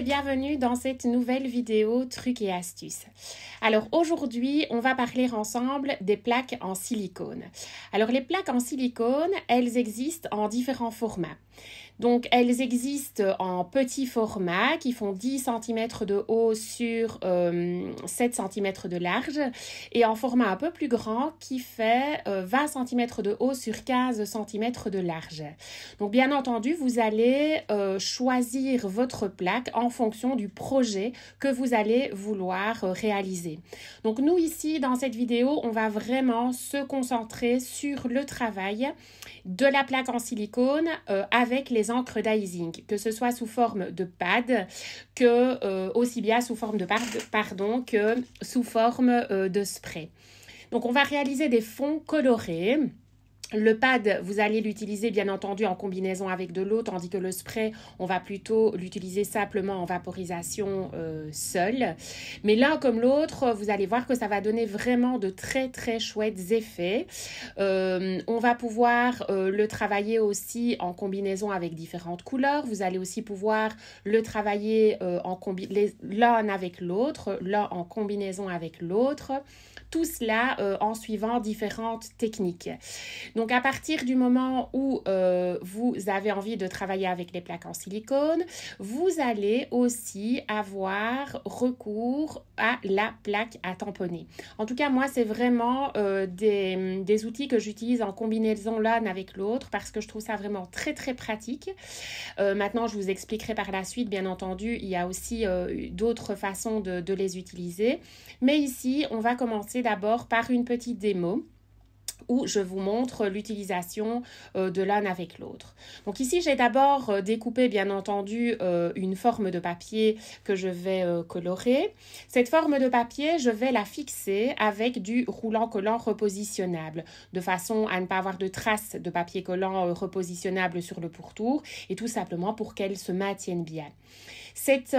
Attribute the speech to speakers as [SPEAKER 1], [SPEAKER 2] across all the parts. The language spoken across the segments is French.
[SPEAKER 1] Bienvenue dans cette nouvelle vidéo trucs et astuces. Alors aujourd'hui, on va parler ensemble des plaques en silicone. Alors les plaques en silicone, elles existent en différents formats. Donc, elles existent en petits formats qui font 10 cm de haut sur 7 euh, cm de large et en format un peu plus grand qui fait 20 euh, cm de haut sur 15 cm de large. Donc, bien entendu, vous allez euh, choisir votre plaque en fonction du projet que vous allez vouloir réaliser. Donc, nous ici, dans cette vidéo, on va vraiment se concentrer sur le travail de la plaque en silicone avec les d'icing, que ce soit sous forme de pad, que euh, aussi bien sous forme de pardon, que sous forme euh, de spray. Donc on va réaliser des fonds colorés le pad, vous allez l'utiliser bien entendu en combinaison avec de l'eau, tandis que le spray, on va plutôt l'utiliser simplement en vaporisation euh, seule. Mais l'un comme l'autre, vous allez voir que ça va donner vraiment de très très chouettes effets. Euh, on va pouvoir euh, le travailler aussi en combinaison avec différentes couleurs. Vous allez aussi pouvoir le travailler en l'un avec l'autre, l'un en combinaison avec l'autre. Tout cela en suivant différentes techniques. Donc à partir du moment où euh, vous avez envie de travailler avec les plaques en silicone, vous allez aussi avoir recours à la plaque à tamponner. En tout cas, moi, c'est vraiment euh, des, outils que j'utilise en combinaison l'un avec l'autre parce que je trouve ça vraiment très très pratique. Euh, maintenant, je vous expliquerai par la suite, bien entendu, il y a aussi d'autres façons de les utiliser. Mais ici, on va commencer d'abord par une petite démo où je vous montre l'utilisation euh, de l'un avec l'autre. Donc ici, j'ai d'abord euh, découpé, bien entendu, euh, une forme de papier que je vais colorer. Cette forme de papier, je vais la fixer avec du roulant collant repositionnable, de façon à ne pas avoir de traces de papier collant repositionnable sur le pourtour, et tout simplement pour qu'elle se maintienne bien. Cette,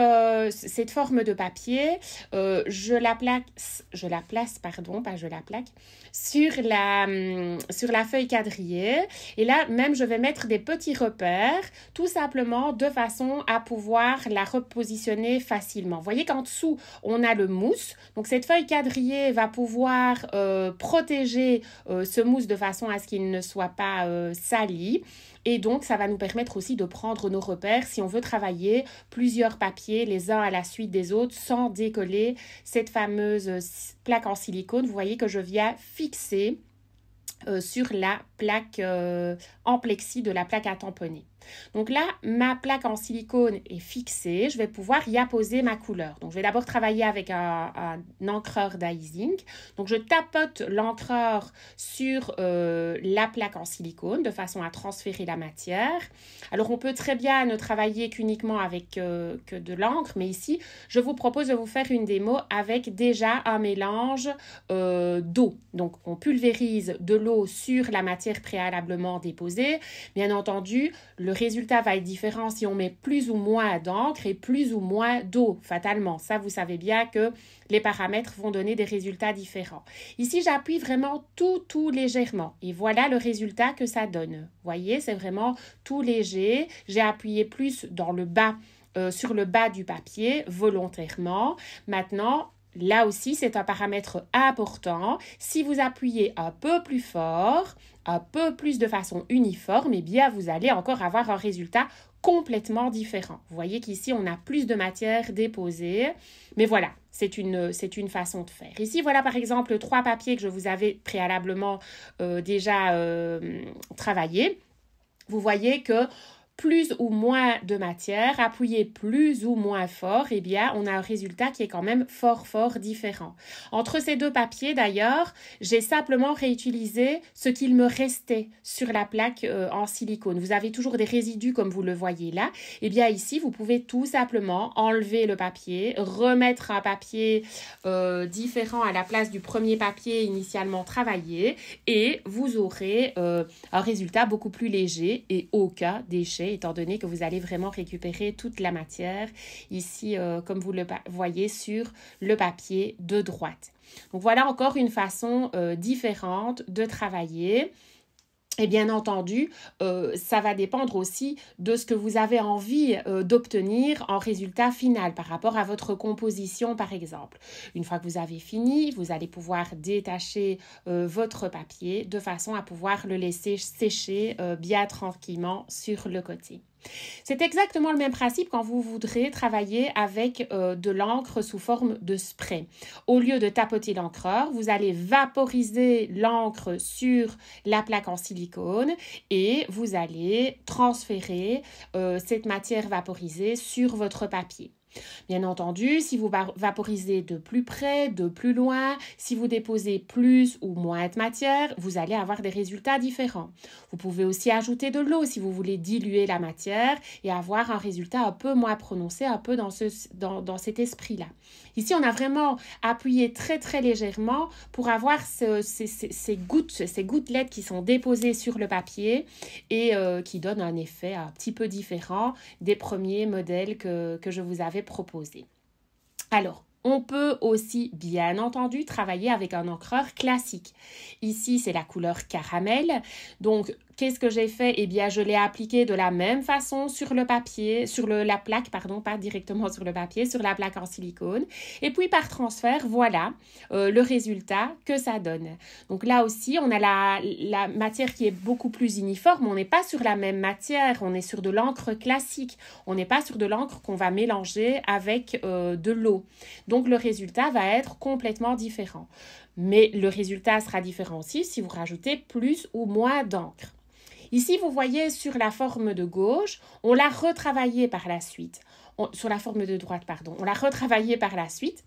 [SPEAKER 1] cette forme de papier, je la place, je la place, pardon, pas je la plaque, sur la, hum, sur la feuille quadrillée. Et là, même, je vais mettre des petits repères, tout simplement de façon à pouvoir la repositionner facilement. Vous voyez qu'en dessous, on a le mousse. Donc, cette feuille quadrillée va pouvoir euh, protéger euh, ce mousse de façon à ce qu'il ne soit pas euh, sali. Et donc, ça va nous permettre aussi de prendre nos repères si on veut travailler plusieurs papiers les uns à la suite des autres sans décoller cette fameuse plaque en silicone. Vous voyez que je viens fixer euh, sur la plaque euh, en plexi de la plaque à tamponner. Donc là, ma plaque en silicone est fixée. Je vais pouvoir y apposer ma couleur. Donc je vais d'abord travailler avec un, encreur d'icing. Donc je tapote l'encreur sur euh, la plaque en silicone de façon à transférer la matière. Alors on peut très bien ne travailler qu'uniquement avec euh, que de l'encre, mais ici je vous propose de vous faire une démo avec déjà un mélange euh, d'eau. Donc on pulvérise de l'eau sur la matière préalablement déposée. Bien entendu, le résultat va être différent si on met plus ou moins d'encre et plus ou moins d'eau, fatalement. Ça, vous savez bien que les paramètres vont donner des résultats différents. Ici, j'appuie vraiment tout, tout légèrement. Et voilà le résultat que ça donne. Voyez, c'est vraiment tout léger. J'ai appuyé plus dans le bas, euh, sur le bas du papier, volontairement. Maintenant, Là aussi, c'est un paramètre important. Si vous appuyez un peu plus fort, un peu plus de façon uniforme, eh bien, vous allez encore avoir un résultat complètement différent. Vous voyez qu'ici, on a plus de matière déposée. Mais voilà, c'est une, façon de faire. Ici, voilà par exemple trois papiers que je vous avais préalablement euh, déjà euh, travaillés. Vous voyez que plus ou moins de matière, appuyer plus ou moins fort, eh bien, on a un résultat qui est quand même fort, fort différent. Entre ces deux papiers, d'ailleurs, j'ai simplement réutilisé ce qu'il me restait sur la plaque euh, en silicone. Vous avez toujours des résidus comme vous le voyez là. Eh bien, ici, vous pouvez tout simplement enlever le papier, remettre un papier euh, différent à la place du premier papier initialement travaillé et vous aurez euh, un résultat beaucoup plus léger et aucun déchet étant donné que vous allez vraiment récupérer toute la matière ici, euh, comme vous le voyez sur le papier de droite. Donc voilà encore une façon euh, différente de travailler. Et bien entendu, euh, ça va dépendre aussi de ce que vous avez envie euh, d'obtenir en résultat final par rapport à votre composition, par exemple. Une fois que vous avez fini, vous allez pouvoir détacher euh, votre papier de façon à pouvoir le laisser sécher bien tranquillement sur le côté. C'est exactement le même principe quand vous voudrez travailler avec euh, de l'encre sous forme de spray. Au lieu de tapoter l'encreur, vous allez vaporiser l'encre sur la plaque en silicone et vous allez transférer euh, cette matière vaporisée sur votre papier. Bien entendu, si vous vaporisez de plus près, de plus loin, si vous déposez plus ou moins de matière, vous allez avoir des résultats différents. Vous pouvez aussi ajouter de l'eau si vous voulez diluer la matière et avoir un résultat un peu moins prononcé, un peu dans, ce, cet esprit-là. Ici, on a vraiment appuyé très très légèrement pour avoir ces, gouttes, ces gouttelettes qui sont déposées sur le papier et euh, qui donnent un effet un petit peu différent des premiers modèles que, que je vous avais proposé. Alors, on peut aussi, bien entendu, travailler avec un encreur classique. Ici, c'est la couleur caramel. Donc, Qu'est-ce que j'ai fait? Eh bien, je l'ai appliqué de la même façon sur le papier, sur la plaque, pardon, pas directement sur le papier, sur la plaque en silicone. Et puis par transfert, voilà euh, le résultat que ça donne. Donc là aussi, on a la, la matière qui est beaucoup plus uniforme. On n'est pas sur la même matière, on est sur de l'encre classique. On n'est pas sur de l'encre qu'on va mélanger avec euh, de l'eau. Donc le résultat va être complètement différent. Mais le résultat sera différent aussi si vous rajoutez plus ou moins d'encre. Ici, vous voyez sur la forme de gauche, on l'a retravaillé par la suite. sur la forme de droite, pardon. On l'a retravaillé par la suite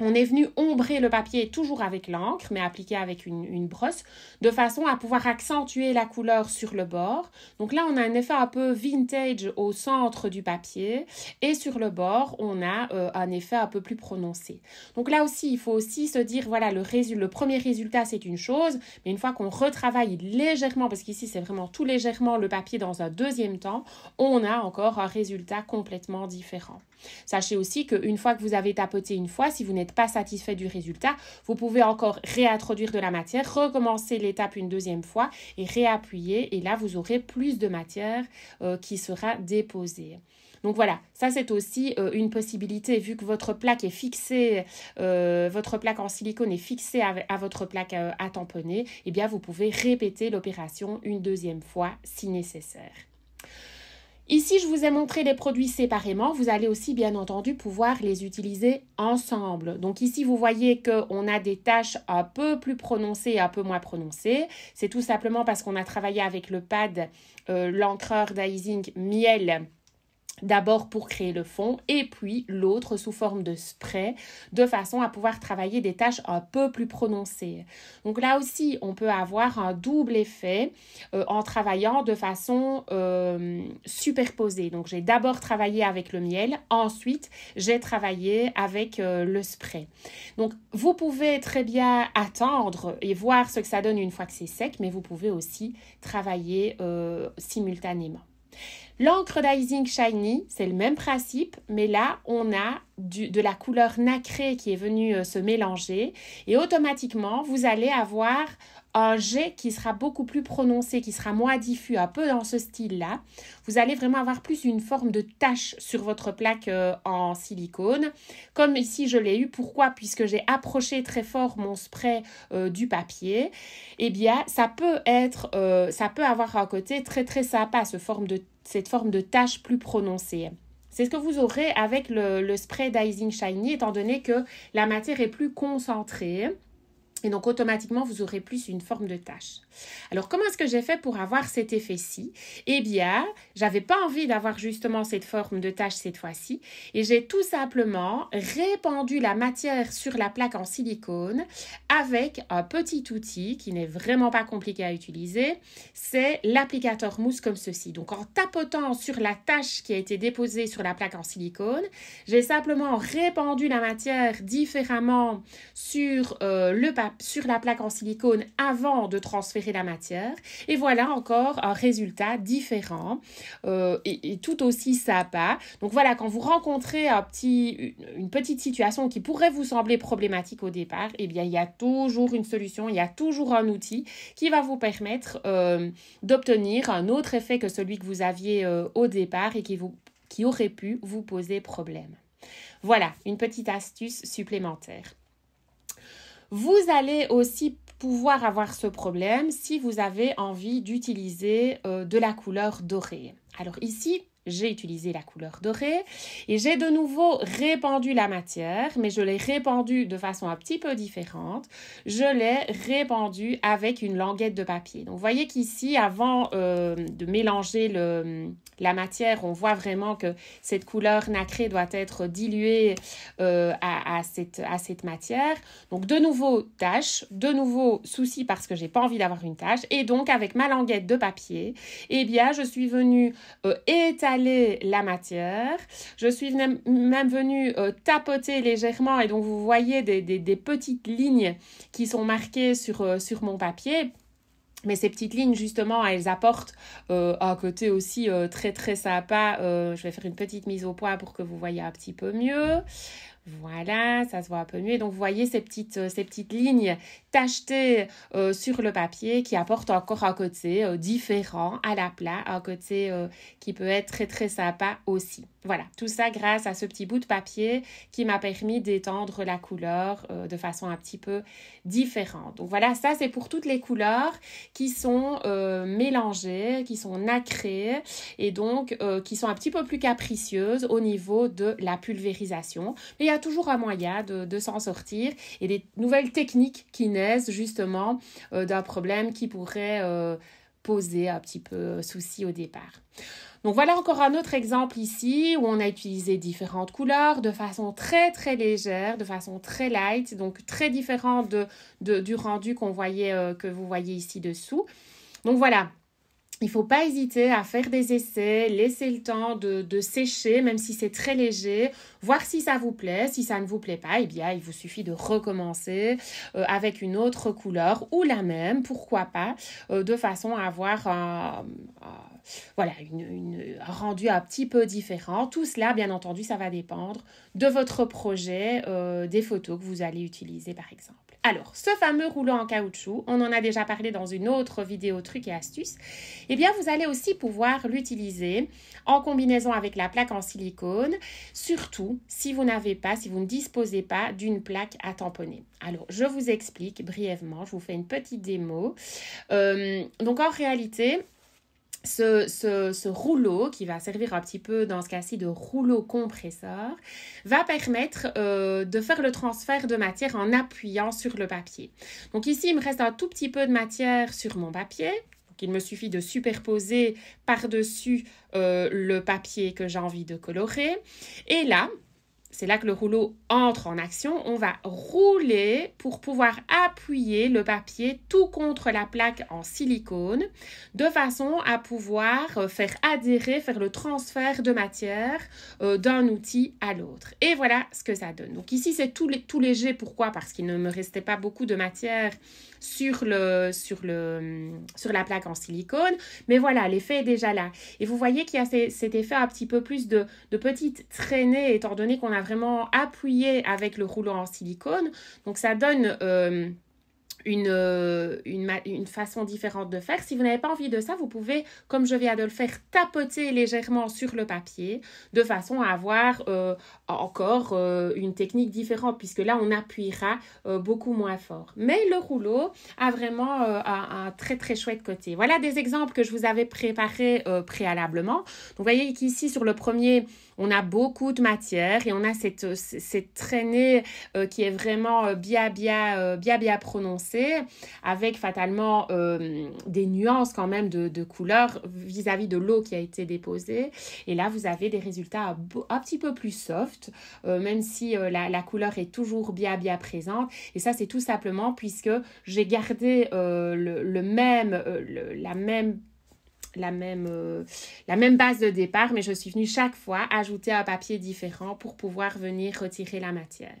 [SPEAKER 1] on est venu ombrer le papier toujours avec l'encre, mais appliqué avec une, brosse, de façon à pouvoir accentuer la couleur sur le bord. Donc là, on a un effet un peu vintage au centre du papier et sur le bord, on a euh, un effet un peu plus prononcé. Donc là aussi, il faut aussi se dire, voilà, le, le premier résultat, c'est une chose, mais une fois qu'on retravaille légèrement, parce qu'ici, c'est vraiment tout légèrement le papier dans un deuxième temps, on a encore un résultat complètement différent. Sachez aussi qu'une fois que vous avez tapoté une fois, si vous n'êtes pas satisfait du résultat, vous pouvez encore réintroduire de la matière, recommencer l'étape une deuxième fois et réappuyer. Et là, vous aurez plus de matière euh, qui sera déposée. Donc voilà, ça c'est aussi euh, une possibilité vu que votre plaque est fixée, euh, votre plaque en silicone est fixée à, à votre plaque à tamponner, eh bien vous pouvez répéter l'opération une deuxième fois si nécessaire. Ici, je vous ai montré les produits séparément. Vous allez aussi, bien entendu, pouvoir les utiliser ensemble. Donc ici, vous voyez qu'on a des tâches un peu plus prononcées et un peu moins prononcées. C'est tout simplement parce qu'on a travaillé avec le pad, euh, l'encreur d'icing miel D'abord pour créer le fond et puis l'autre sous forme de spray de façon à pouvoir travailler des tâches un peu plus prononcées. Donc là aussi, on peut avoir un double effet euh, en travaillant de façon euh, superposée. Donc j'ai d'abord travaillé avec le miel, ensuite j'ai travaillé avec euh, le spray. Donc vous pouvez très bien attendre et voir ce que ça donne une fois que c'est sec, mais vous pouvez aussi travailler simultanément. L'encre d'icing shiny, c'est le même principe, mais là, on a de la couleur nacrée qui est venue euh, se mélanger et automatiquement, vous allez avoir un jet qui sera beaucoup plus prononcé, qui sera moins diffus, un peu dans ce style-là. Vous allez vraiment avoir plus une forme de tache sur votre plaque euh, en silicone. Comme ici, je l'ai eu. Pourquoi? Puisque j'ai approché très fort mon spray euh, du papier. Eh bien, ça peut être, ça peut avoir un côté très très sympa, ce forme de cette forme de tache plus prononcée. C'est ce que vous aurez avec le, le spray d'Icing Shiny, étant donné que la matière est plus concentrée. Et donc, automatiquement, vous aurez plus une forme de tache. Alors, comment est-ce que j'ai fait pour avoir cet effet-ci? Eh bien, j'avais pas envie d'avoir justement cette forme de tache cette fois-ci. Et j'ai tout simplement répandu la matière sur la plaque en silicone avec un petit outil qui n'est vraiment pas compliqué à utiliser. C'est l'applicateur mousse comme ceci. Donc, en tapotant sur la tache qui a été déposée sur la plaque en silicone, j'ai simplement répandu la matière différemment sur euh, le papier sur la plaque en silicone avant de transférer la matière. Et voilà encore un résultat différent euh, et, tout aussi sympa. Donc voilà, quand vous rencontrez un petit, une petite situation qui pourrait vous sembler problématique au départ, eh bien il y a toujours une solution, il y a toujours un outil qui va vous permettre euh, d'obtenir un autre effet que celui que vous aviez euh, au départ et qui, vous, qui aurait pu vous poser problème. Voilà, une petite astuce supplémentaire. Vous allez aussi pouvoir avoir ce problème si vous avez envie d'utiliser euh, de la couleur dorée. Alors ici, j'ai utilisé la couleur dorée et j'ai de nouveau répandu la matière, mais je l'ai répandue de façon un petit peu différente. Je l'ai répandue avec une languette de papier. Donc, vous voyez qu'ici, avant euh, de mélanger la matière, on voit vraiment que cette couleur nacrée doit être diluée euh, à, cette, à cette matière. Donc, de nouveau, tâche, de nouveau, souci parce que j'ai pas envie d'avoir une tâche. Et donc, avec ma languette de papier, eh bien, je suis venue euh, étaler la matière. Je suis même venue euh, tapoter légèrement et donc, vous voyez des, petites lignes qui sont marquées sur, sur mon papier mais ces petites lignes, justement, elles apportent euh, un côté aussi euh, très très sympa. Euh, je vais faire une petite mise au point pour que vous voyez un petit peu mieux. Voilà, ça se voit un peu mieux. Donc, vous voyez ces petites, euh, lignes tachetées euh, sur le papier qui apportent encore un côté euh, différent à la plat, un côté qui peut être très, très sympa aussi. Voilà, tout ça grâce à ce petit bout de papier qui m'a permis d'étendre la couleur de façon un petit peu différente. Donc, voilà, ça, c'est pour toutes les couleurs qui sont mélangées, qui sont nacrées et donc qui sont un petit peu plus capricieuses au niveau de la pulvérisation. Toujours un moyen de, s'en sortir et des nouvelles techniques qui naissent justement euh, d'un problème qui pourrait euh, poser un petit peu souci au départ. Donc voilà encore un autre exemple ici où on a utilisé différentes couleurs de façon très très légère, de façon très light, donc très différente du rendu qu'on voyait, euh, que vous voyez ici dessous. Donc voilà, il faut pas hésiter à faire des essais, laisser le temps de, sécher, même si c'est très léger, voir si ça vous plaît. Si ça ne vous plaît pas, eh bien, il vous suffit de recommencer euh, avec une autre couleur ou la même, pourquoi pas, euh, de façon à avoir un, voilà, une, rendu un petit peu différent. Tout cela, bien entendu, ça va dépendre de votre projet, euh, des photos que vous allez utiliser, par exemple. Alors, ce fameux rouleau en caoutchouc, on en a déjà parlé dans une autre vidéo trucs et astuces, eh bien, vous allez aussi pouvoir l'utiliser en combinaison avec la plaque en silicone, surtout si vous n'avez pas, si vous ne disposez pas d'une plaque à tamponner. Alors, je vous explique brièvement, je vous fais une petite démo. Euh, donc, en réalité, ce, rouleau, qui va servir un petit peu dans ce cas-ci de rouleau compresseur, va permettre euh, de faire le transfert de matière en appuyant sur le papier. Donc ici, il me reste un tout petit peu de matière sur mon papier. Donc il me suffit de superposer par-dessus euh, le papier que j'ai envie de colorer. Et là, c'est là que le rouleau entre en action. On va rouler pour pouvoir appuyer le papier tout contre la plaque en silicone de façon à pouvoir euh, faire adhérer, faire le transfert de matière euh, d'un outil à l'autre. Et voilà ce que ça donne. Donc ici, c'est tout, tout léger. Pourquoi? Parce qu'il ne me restait pas beaucoup de matière sur, le, sur, le, sur la plaque en silicone. Mais voilà, l'effet est déjà là. Et vous voyez qu'il y a cet effet un petit peu plus de, de petites traînées, étant donné qu'on a vraiment appuyé avec le rouleau en silicone. Donc ça donne... Euh, une, euh, une, façon différente de faire. Si vous n'avez pas envie de ça, vous pouvez, comme je viens de le faire, tapoter légèrement sur le papier de façon à avoir euh, encore euh, une technique différente puisque là, on appuiera beaucoup moins fort. Mais le rouleau a vraiment un, très très chouette côté. Voilà des exemples que je vous avais préparés préalablement. Vous voyez qu'ici, sur le premier, on a beaucoup de matière et on a cette, cette traînée qui est vraiment bien, bien, bien, bien prononcée avec fatalement euh, des nuances quand même de, de couleurs vis-à-vis de l'eau qui a été déposée. Et là, vous avez des résultats un, petit peu plus soft, euh, même si euh, la, couleur est toujours bien, bien présente. Et ça, c'est tout simplement puisque j'ai gardé le, même, la même la même, euh, la même base de départ, mais je suis venue chaque fois ajouter un papier différent pour pouvoir venir retirer la matière.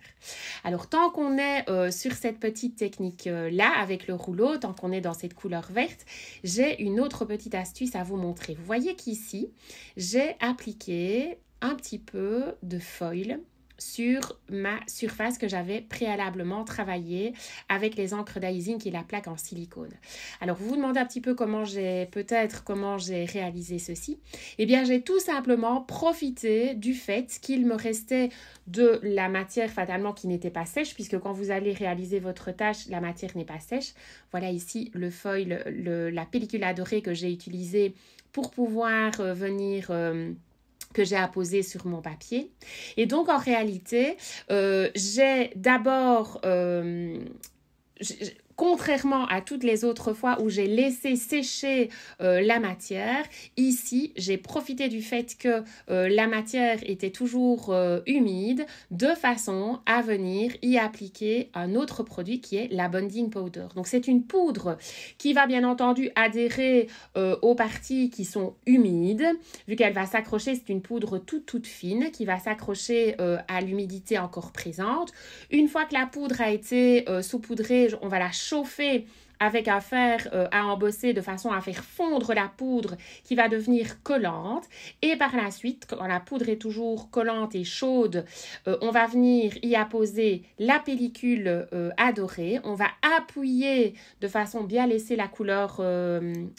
[SPEAKER 1] Alors, tant qu'on est euh, sur cette petite technique-là avec le rouleau, tant qu'on est dans cette couleur verte, j'ai une autre petite astuce à vous montrer. Vous voyez qu'ici, j'ai appliqué un petit peu de foil sur ma surface que j'avais préalablement travaillé avec les encres d'icing et la plaque en silicone. Alors vous vous demandez un petit peu comment j'ai peut-être comment j'ai réalisé ceci. Eh bien j'ai tout simplement profité du fait qu'il me restait de la matière fatalement qui n'était pas sèche puisque quand vous allez réaliser votre tâche la matière n'est pas sèche. Voilà ici le foil, la pellicule adorée que j'ai utilisée pour pouvoir euh, venir euh, que j'ai apposé sur mon papier. Et donc, en réalité, euh, j'ai d'abord... Euh, Contrairement à toutes les autres fois où j'ai laissé sécher euh, la matière, ici j'ai profité du fait que euh, la matière était toujours euh, humide de façon à venir y appliquer un autre produit qui est la bonding powder. Donc c'est une poudre qui va bien entendu adhérer aux parties qui sont humides, vu qu'elle va s'accrocher, c'est une poudre toute toute fine qui va s'accrocher à l'humidité encore présente. Une fois que la poudre a été saupoudrée, on va la chauffer avec un fer euh, à embosser de façon à faire fondre la poudre qui va devenir collante. Et par la suite, quand la poudre est toujours collante et chaude, euh, on va venir y apposer la pellicule euh, adorée. On va appuyer de façon bien laisser la couleur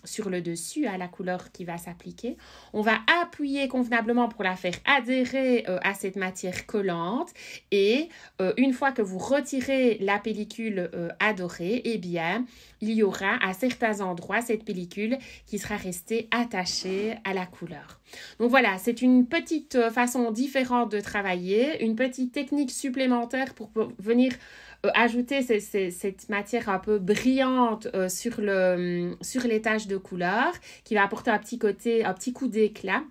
[SPEAKER 1] sur le dessus, à la couleur qui va s'appliquer. On va appuyer convenablement pour la faire adhérer à cette matière collante. Et une fois que vous retirez la pellicule adorée, eh bien, il y aura à certains endroits cette pellicule qui sera restée attachée à la couleur. Donc voilà, c'est une petite euh, façon différente de travailler, une petite technique supplémentaire pour venir euh, ajouter cette matière un peu brillante euh, sur, le, sur les taches de couleur qui va apporter un petit côté, un petit coup d'éclat.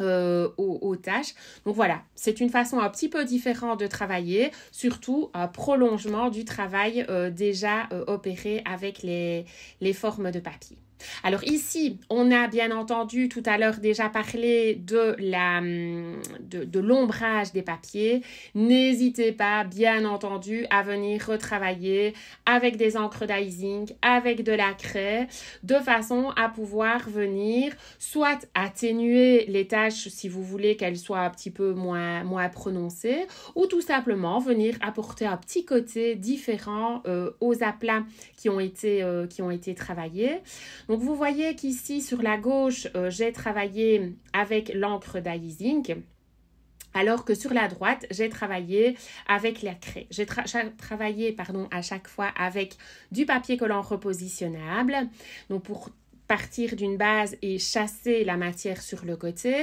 [SPEAKER 1] Euh, aux, tâches. Donc voilà, c'est une façon un petit peu différente de travailler, surtout un prolongement du travail euh, déjà euh, opéré avec les, les formes de papier. Alors ici, on a bien entendu tout à l'heure déjà parlé de la de, l'ombrage des papiers. N'hésitez pas, bien entendu, à venir retravailler avec des encres d'icing, avec de la craie, de façon à pouvoir venir soit atténuer les taches si vous voulez qu'elles soient un petit peu moins, moins prononcées, ou tout simplement venir apporter un petit côté différent euh, aux aplats qui ont été, euh, qui ont été travaillés. Donc vous voyez qu'ici sur la gauche, euh, j'ai travaillé avec l'encre d'Izing. Alors que sur la droite, j'ai travaillé avec la craie. J'ai travaillé pardon, à chaque fois avec du papier collant repositionnable. Donc pour partir d'une base et chasser la matière sur le côté,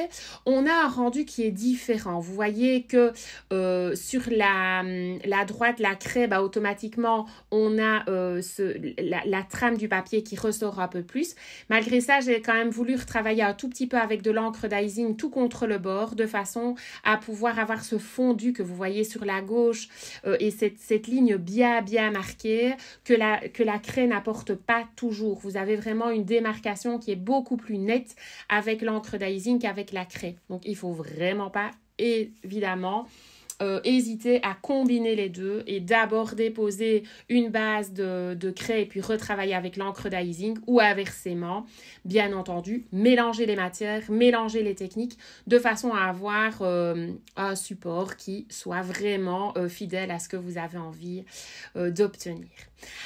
[SPEAKER 1] on a un rendu qui est différent. Vous voyez que euh, sur la, la, droite, la craie, bah, automatiquement, on a euh, ce, la, trame du papier qui ressort un peu plus. Malgré ça, j'ai quand même voulu retravailler un tout petit peu avec de l'encre d'icing tout contre le bord, de façon à pouvoir avoir ce fondu que vous voyez sur la gauche euh, et cette, cette, ligne bien, bien marquée que la, que la craie n'apporte pas toujours. Vous avez vraiment une démarcation qui est beaucoup plus nette avec l'encre d'icing qu'avec la craie. Donc il faut vraiment pas évidemment euh, hésiter à combiner les deux et d'abord déposer une base de, de craie et puis retravailler avec l'encre d'icing ou inversement, bien entendu, mélanger les matières, mélanger les techniques de façon à avoir euh, un support qui soit vraiment euh, fidèle à ce que vous avez envie d'obtenir.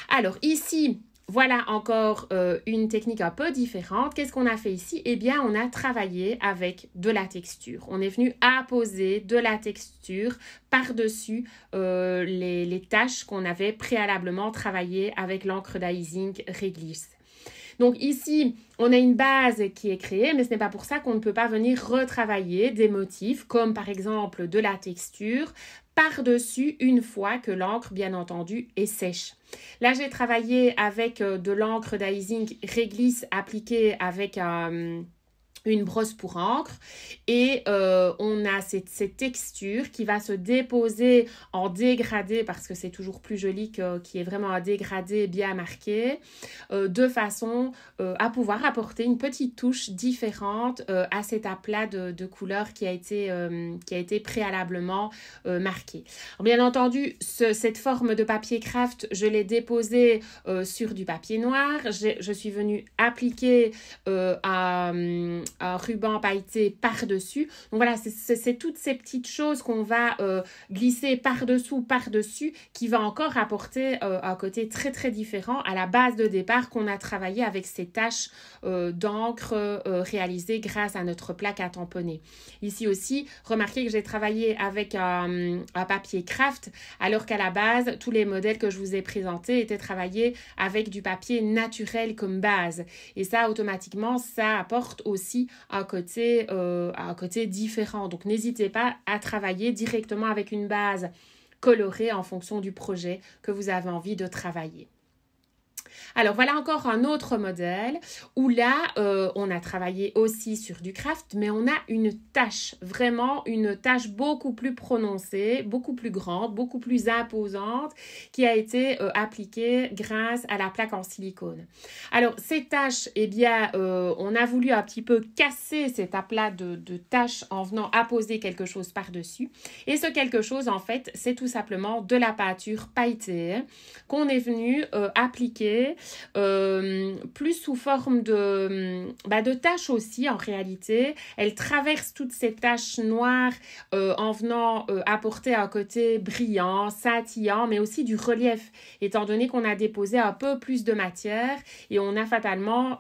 [SPEAKER 1] Alors ici, voilà encore euh, une technique un peu différente. Qu'est-ce qu'on a fait ici? Eh bien, on a travaillé avec de la texture. On est venu apposer de la texture par-dessus euh, les, tâches qu'on avait préalablement travaillées avec l'encre d'icing réglisse. Donc ici, on a une base qui est créée, mais ce n'est pas pour ça qu'on ne peut pas venir retravailler des motifs, comme par exemple de la texture, par-dessus une fois que l'encre, bien entendu, est sèche. Là, j'ai travaillé avec euh, de l'encre d'icing réglisse appliquée avec un une brosse pour encre et euh, on a cette, cette, texture qui va se déposer en dégradé parce que c'est toujours plus joli que qui est vraiment un dégradé bien marqué euh, de façon euh, à pouvoir apporter une petite touche différente à cet aplat de, de, couleur qui a été, qui a été préalablement marqué. bien entendu cette forme de papier craft je l'ai déposé sur du papier noir je suis venue appliquer à un ruban pailleté par-dessus. Donc voilà, c'est toutes ces petites choses qu'on va euh, glisser par-dessous, par-dessus, qui va encore apporter euh, un côté très très différent à la base de départ qu'on a travaillé avec ces taches euh, d'encre réalisées grâce à notre plaque à tamponner. Ici aussi, remarquez que j'ai travaillé avec un, un papier craft, alors qu'à la base, tous les modèles que je vous ai présentés étaient travaillés avec du papier naturel comme base. Et ça, automatiquement, ça apporte aussi un côté, euh, un côté différent. Donc n'hésitez pas à travailler directement avec une base colorée en fonction du projet que vous avez envie de travailler. Alors voilà encore un autre modèle où là, euh, on a travaillé aussi sur du craft, mais on a une tâche, vraiment une tâche beaucoup plus prononcée, beaucoup plus grande, beaucoup plus imposante qui a été euh, appliquée grâce à la plaque en silicone. Alors ces tâches, eh bien, euh, on a voulu un petit peu casser cet aplat de, de tâches en venant apposer quelque chose par-dessus. Et ce quelque chose, en fait, c'est tout simplement de la peinture pailletée qu'on est venu appliquer euh, plus sous forme de, bah, de taches aussi en réalité. Elle traverse toutes ces taches noires euh, en venant euh, apporter un côté brillant, scintillant, mais aussi du relief, étant donné qu'on a déposé un peu plus de matière et on a fatalement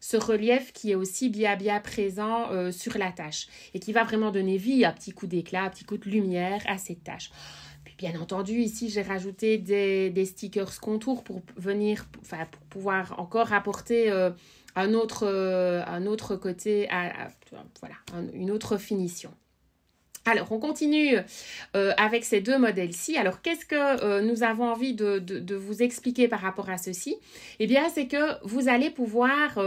[SPEAKER 1] ce relief qui est aussi bien bien présent sur la tâche et qui va vraiment donner vie à petit coup d'éclat, à petit coup de lumière à cette tâche. Bien entendu, ici, j'ai rajouté des, stickers contours pour venir, enfin, pour pouvoir encore apporter euh, un, autre, euh, un autre côté, à, voilà, une autre finition. Alors, on continue euh, avec ces deux modèles-ci. Alors, qu'est-ce que nous avons envie de, de, vous expliquer par rapport à ceci? Eh bien, c'est que vous allez pouvoir,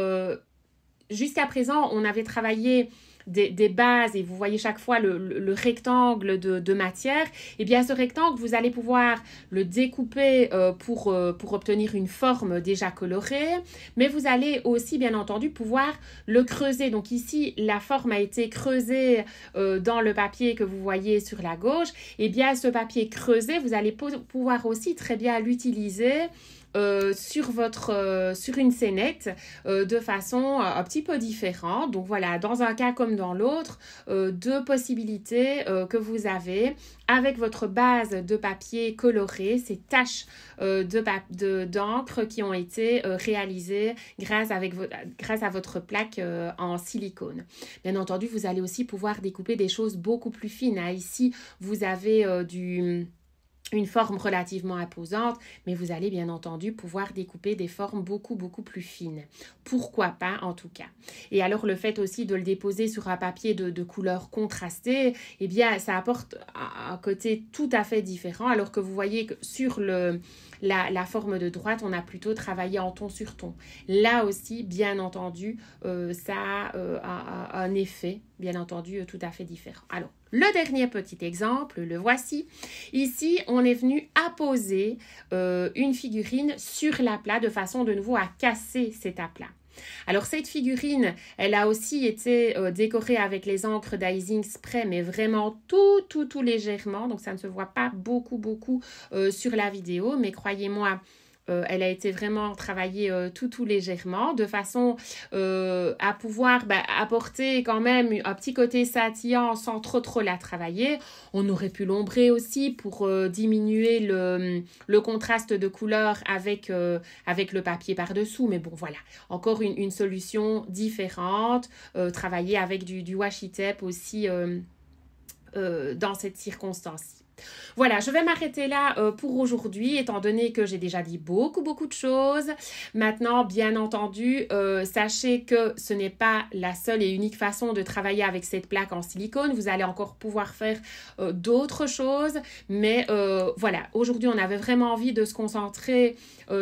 [SPEAKER 1] jusqu'à présent, on avait travaillé des, bases et vous voyez chaque fois le, rectangle de, matière, et eh bien ce rectangle, vous allez pouvoir le découper euh, pour, euh, pour obtenir une forme déjà colorée, mais vous allez aussi bien entendu pouvoir le creuser. Donc ici, la forme a été creusée euh, dans le papier que vous voyez sur la gauche. Et eh bien ce papier creusé, vous allez pouvoir aussi très bien l'utiliser euh, sur, votre, euh, sur une scénette euh, de façon un petit peu différente. Donc voilà, dans un cas comme dans l'autre, deux possibilités que vous avez avec votre base de papier coloré, ces taches de d'encre qui ont été réalisées grâce, avec grâce à votre plaque en silicone. Bien entendu, vous allez aussi pouvoir découper des choses beaucoup plus fines. Hein. Ici, vous avez du une forme relativement imposante, mais vous allez bien entendu pouvoir découper des formes beaucoup beaucoup plus fines. Pourquoi pas en tout cas. Et alors le fait aussi de le déposer sur un papier de, couleur contrastée, eh bien ça apporte un côté tout à fait différent, alors que vous voyez que sur le, la, forme de droite, on a plutôt travaillé en ton sur ton. Là aussi, bien entendu, euh, ça euh, a, un effet, bien entendu, tout à fait différent. Alors, le dernier petit exemple, le voici. Ici, on est venu apposer euh, une figurine sur l'aplat de façon de nouveau à casser cet aplat. Alors cette figurine, elle a aussi été euh, décorée avec les encres d'Icing Spray, mais vraiment tout, tout, tout légèrement. Donc ça ne se voit pas beaucoup, beaucoup euh, sur la vidéo, mais croyez-moi, euh, elle a été vraiment travaillée euh, tout tout légèrement de façon euh, à pouvoir bah, apporter quand même un petit côté satillant sans trop trop la travailler. On aurait pu l'ombrer aussi pour diminuer le, contraste de couleur avec, le papier par-dessous. Mais bon voilà, encore une, une solution différente. travailler avec du, du washi tape aussi dans cette circonstance. Voilà, je vais m'arrêter là euh, pour aujourd'hui, étant donné que j'ai déjà dit beaucoup, beaucoup de choses. Maintenant, bien entendu, euh, sachez que ce n'est pas la seule et unique façon de travailler avec cette plaque en silicone. Vous allez encore pouvoir faire euh, d'autres choses. Mais voilà, aujourd'hui, on avait vraiment envie de se concentrer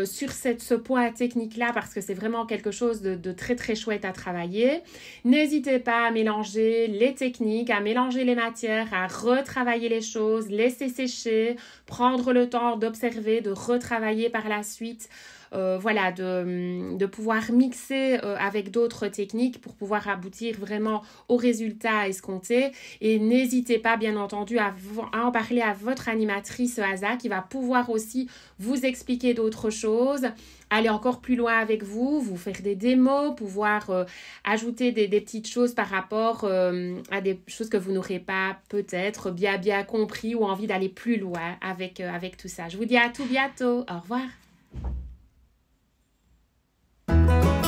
[SPEAKER 1] sur ce point technique-là parce que c'est vraiment quelque chose de, de très, très chouette à travailler. N'hésitez pas à mélanger les techniques, à mélanger les matières, à retravailler les choses, laisser sécher, prendre le temps d'observer, de retravailler par la suite. Euh, voilà, de, de, pouvoir mixer euh, avec d'autres techniques pour pouvoir aboutir vraiment au résultat escompté. Et n'hésitez pas, bien entendu, à, en parler à votre animatrice ASA qui va pouvoir aussi vous expliquer d'autres choses, aller encore plus loin avec vous, vous faire des démos, pouvoir euh, ajouter des, des, petites choses par rapport à des choses que vous n'aurez pas peut-être bien bien compris ou envie d'aller plus loin avec, avec tout ça. Je vous dis à tout bientôt. Au revoir. Música